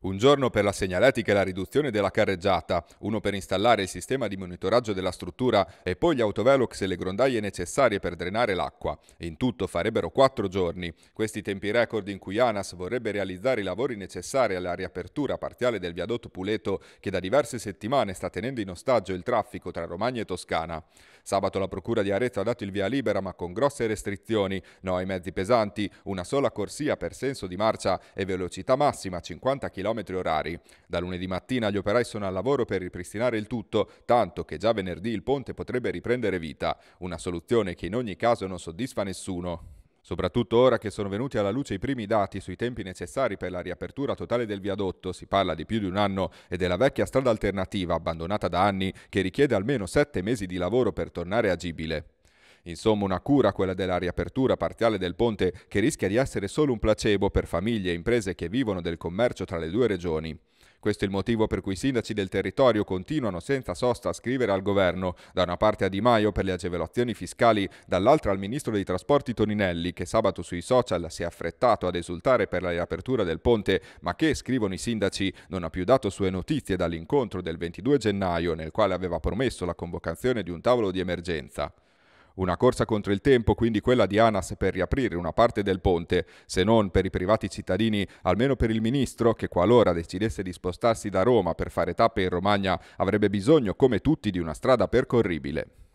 Un giorno per la segnaletica e la riduzione della carreggiata, uno per installare il sistema di monitoraggio della struttura e poi gli autovelox e le grondaie necessarie per drenare l'acqua. In tutto farebbero quattro giorni. Questi tempi record in cui ANAS vorrebbe realizzare i lavori necessari alla riapertura parziale del viadotto Puleto che da diverse settimane sta tenendo in ostaggio il traffico tra Romagna e Toscana. Sabato la Procura di Arezzo ha dato il via libera ma con grosse restrizioni, no ai mezzi pesanti, una sola corsia per senso di marcia e velocità massima 50 km km orari. Da lunedì mattina gli operai sono al lavoro per ripristinare il tutto, tanto che già venerdì il ponte potrebbe riprendere vita, una soluzione che in ogni caso non soddisfa nessuno. Soprattutto ora che sono venuti alla luce i primi dati sui tempi necessari per la riapertura totale del viadotto, si parla di più di un anno, e della vecchia strada alternativa abbandonata da anni che richiede almeno sette mesi di lavoro per tornare agibile. Insomma, una cura, quella della riapertura parziale del ponte, che rischia di essere solo un placebo per famiglie e imprese che vivono del commercio tra le due regioni. Questo è il motivo per cui i sindaci del territorio continuano senza sosta a scrivere al governo, da una parte a Di Maio per le agevolazioni fiscali, dall'altra al ministro dei trasporti Toninelli, che sabato sui social si è affrettato ad esultare per la riapertura del ponte, ma che, scrivono i sindaci, non ha più dato sue notizie dall'incontro del 22 gennaio, nel quale aveva promesso la convocazione di un tavolo di emergenza. Una corsa contro il tempo, quindi quella di Anas per riaprire una parte del ponte, se non per i privati cittadini, almeno per il ministro che qualora decidesse di spostarsi da Roma per fare tappe in Romagna avrebbe bisogno come tutti di una strada percorribile.